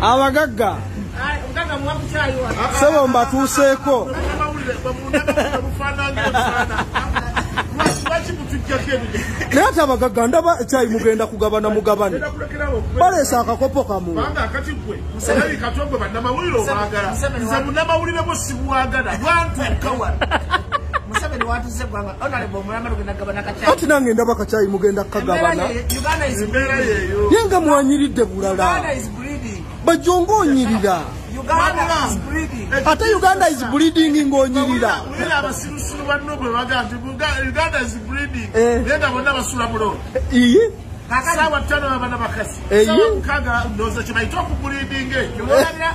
abagagga. Sebo mbatuuseeko. Naye ate abagagga ndaba ekyayi mugenda kugabana mugabane. Baleesa akakopo kamu. Kubanga akati gwe olabi katogwe bannamawulire obwagala. Museveni nze wa- munnamawulire bwo sibwagala lwantuuka wano Museveni watuze gwanga honorable Mulamba tugenda kugabana kacaayi. ati nange ndaba kacyayi mugenda kukagabana ye- nga mwanyiridde Uganda bulala bleeding. ate uganda is bleeding ng'onyirira. Abasirusiru banno bwe baga nti uganda is breeding Eh. naye nga bonna basula iyi Kakati. Saawa ttaano babana bakasi. Eh, saawa ye. mukaaga ndowooza kye bayita okubuliidinga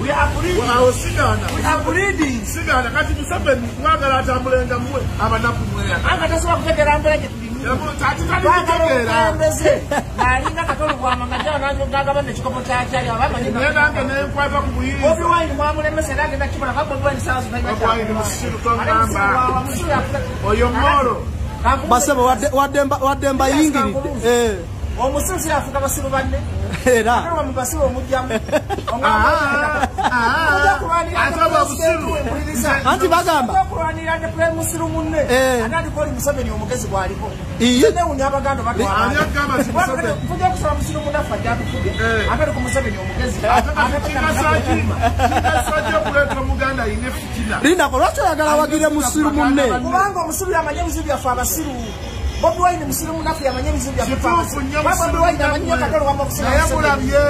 We are sigaana We are bleeding. sigaana kati museveni mwagala atambulenga mmwe abanaku mweyaga anga tasobola kutegeera mbeera gye ng'alinga katolo bwama nga jala nagagaba nekikopo kyakyali naye nange nenkwata ku buyinza wine mwamulemesa era agenda kikola ka bobi wine sawa zonna Bobi Wine musiru tongamba. oyo molo basebe wadde- wadde mba- wadde mbayingiridde Eh, omusiru siyafuka basiru banne. Era. Mu basiru. omugyamu ate ababusiru anti bagamba. okulwanira ne pule musiru munne. Eh. ate andiko oli museveni omugezi gwaliko newunya abaganda Ani agamba nti Museveni? batwatuja kusaba musiru munne affe ajja atufuge. Eh. ali ku museveni omugezi. Lindako lwaki oyagala wagire musiru munne? kubanga omusiru yamanye ebizibu byaffe abasiru bobi wine musiru yamanye ebizibu byaffe ffe kituufu abasiru. nnyo Kuba bobi wine amanye katolo wama naye mulabye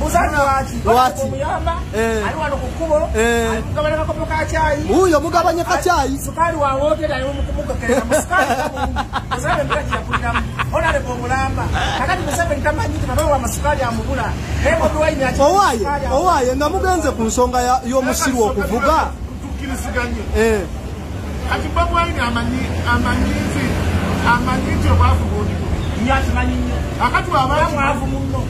muzani lwaki Lwaki? omuyamba Eh. ali wano ku kkubo Eh. ali kugabana kakopo ka cyayi wuuyo mugabanye kacyayi sukaali wa musukaali onaleka omulamba kakati museveni tamanyi nti nabawe wamasukaali amubula naye bobi wine aki- owaaye sukaali amubula. owaaye nga mugenze ku nsonga ya- y'omusiru okuvuga tukkiriziganye Eh, kati babwaine amanyi amanyi nti amanyi nti obwavu bundi Nnyo akimanyi nnyo akati Era wabantu mwavu munno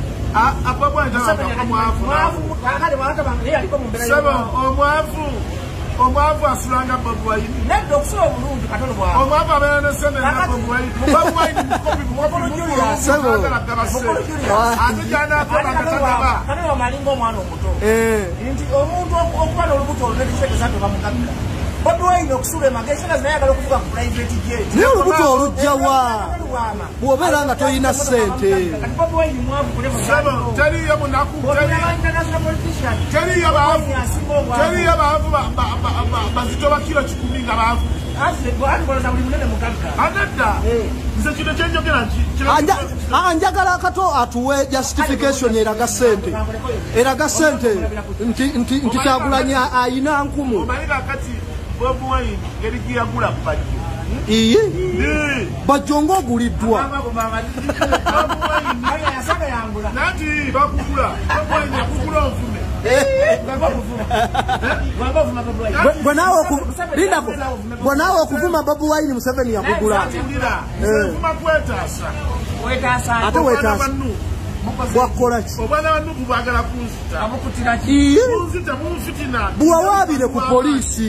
ababwaine Museveni tabanga akati mwavu mwavu mu- kakati bwanatabanga naye aliko mu mbeera sebo y'omwavu. omwavu omwavu asulanga babwaine nedda okusula obulungi katolo bwawe omwavu abeera nesemena babwaine babwaine mukopi Mukulu Julius. Sebo. Mukulu Julius. ate gyanakola katagaba katolo bamalinga omwana omuto eh, nti omuntu oku- okuba n'olubuto olunedifegeza nti bamugabira bobi wine okusula emagezi naye ayagala okuvuga ku private jet naye olubuto olugjawa Lwama. bw'obeera nga toyina ssente. Teriyo baavu. Wine asinga obwavu. teriyo baavu ba- ba- ba- ba- bazito bakiro kikumi nga baavu. Ate bwali boloza buli munene mugagga. anedda nze kino kyenjogera nti kino- Anja- ah, njagala akato atuwe justification eraga ssente. Eraga ssente. Nti nti nti kyagulanyi ayina nkumu bobi wine ngeri giyagula bajjo iye bajjo yangula. nati bakugula bobi yakugula onvume Gwamba ovuma. Gwamba ovuma Bobi Wine. Bwe- bwe naawe oku- lindako bwe naawe okuvuma babu wine museveni yakugula Ate Wetaasa. bannu bwakukola ki obwana bannu bubagala kunzita abukutira ki? iye kunzita bunfitina buwawaabire ku poliisi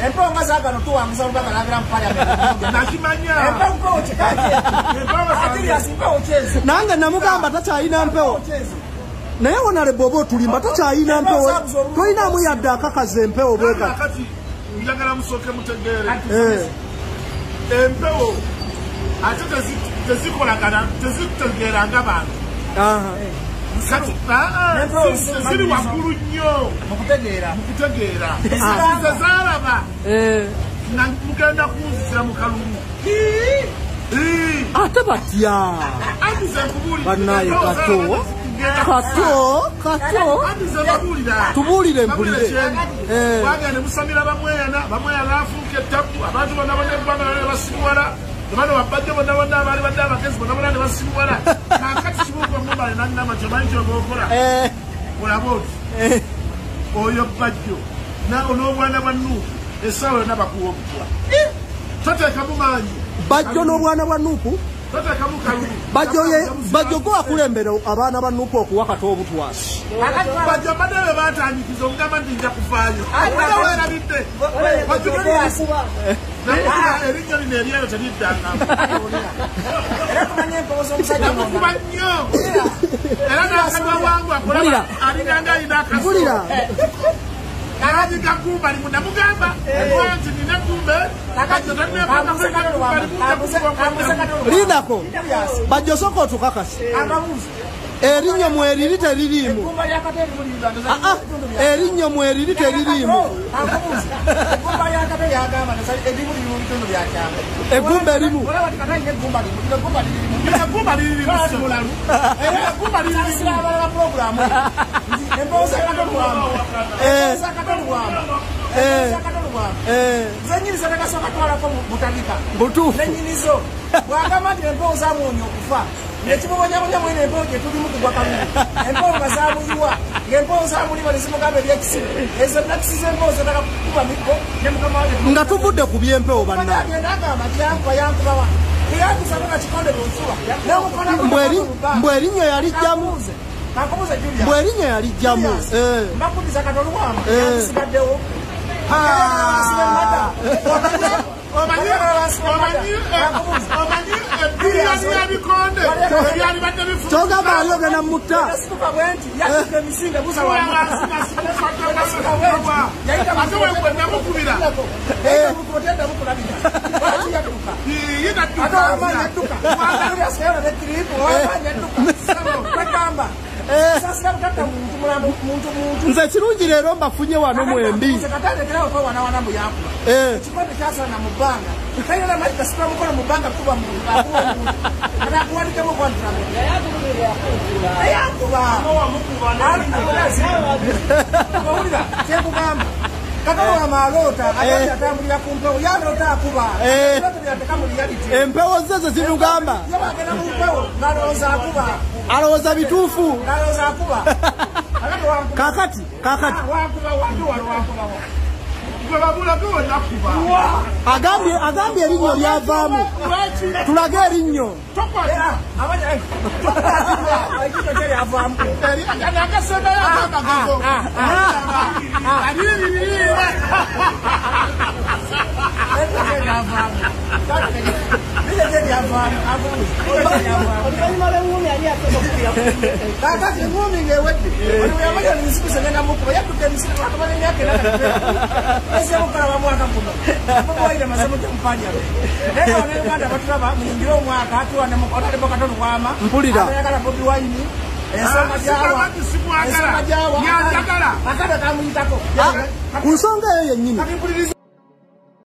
Eh. seetaka kuba miggo empewo nga zaagano tuwanguza olubaga labira mu paliamenti nakimanya empewo mpewo kikake Julius mpewo kyezo nange namugamba takyayina mpewo kyezo naye wonalebe oba otulimba takyayina mpewo toyinamu yadde akakaza empewo bweka kati njagala musooke mutegeere Eh, empewo ate tezi- tezikolagana tezitegeera nga bantu ziri waggulu nnyo. Mukutegeera kutegeera nze zaalaba Eh, mugenda kunzizira mu kalulu ate batya? Ze bannaye kato. Kato kato. Ze tubuulire mpulire. Eh. bagenda musamira bamweyana bamweyana afuuka ettaku abantu bonna ne basibuwala bano babadde bonna bonna abaali badde abagezi bonna bonna ne basibuwala. Kakati kibuuka mubale nannama kyomanyi kyogaokola Eh, olaba oti? Eh, oyo bajjo. N'obwana bwa nuuku essaawa yonna bakuwa obutwa toteekamu maanyi. Bajjo n'obwana bwa nuupu? Bajjo ye- bajjo go akulembera abaana ba nuupu okuwa kata obutwasi bajjo mbadde be batandikiza okugamba nti nja kuvaayo nakuba erinnya lino eryayo teriddangamu era tumanye empewo z'omusajja namukuba nnyo era n'akadwa wangu akola Mpulira. alinganga alina mpulira akasolo nalagiga gumba limu namugamba okola nti nina gumbe linako bajjo soka otukakasi erinnya mweriri teririimu Ah, ah, erinnya mweriri teririimu eggumba erimu liri mu bitundu byakyama eggumba erimu olaba tikataine eggumba limu lino eggumba lirimu egumba liririmu mulalu egumba liririmu Sasira abalala pulogulaamu nti empewo zakatolwamu Eh. zakatolwamu Eh. zakatolwamu Eh, zenyini zetakasooka twalako butandika butuufu nenyinizo bwagamba nti empewo zamwonya okufa nekimubonyabonya mwene empewo gye tulimu kugwa kalulu empewo nga zamuyiwa ngaempewo zamuliwa nezimugamba ebyekisibo ezo nakisi zempewo zetaka kukuba mikko ne mukama nga tuvudde ku byempewo bannaye agenda agamba nti yankuba yankubawa teyankusabanga kikonde bwensuba Mbweri- mbwerinnya yalijjamu julia mbwerinnya yalijjamu mbakuliza katolwama yankusigaddewo omanyi yabikonde ebyalibadde bifu kyogamba ali ogenda mutta. Buza wantu ate wegwe namukubira nze kirungi leero mbafunye wano mwembi kayona mali tasula mukono mubanga kuba muntu anakuwanika mukwanira eyakuba owulira kyekugamba kakalo amaloota ate atambulira ku mpewo yaloota akuba empewo ze ze zimugamba yabagenda mu mpewo nalowooza akuba alowooza bituufu nalowooza akuba kakati kakati. Wankuba wandi wano wankubawo agambye agambye erinyo lyavaamu tulage erinyo lyavaamu kakati engumi ngewedde yamanya nisibisa ngenda mukuba yadduka emisiri lwakamanya emyaka era mwaka guno mubaire mazemu gyemupanyalo naye wana uganda batulaba muyingire omwaka atuwanemukotalebo katono bwama Mpulira. ayagala bobi wine ensonga gyawa simwagala ensonga gyawa yanjagala akada kamuyitako ku nsonga eyo yennyini kati mpuliriza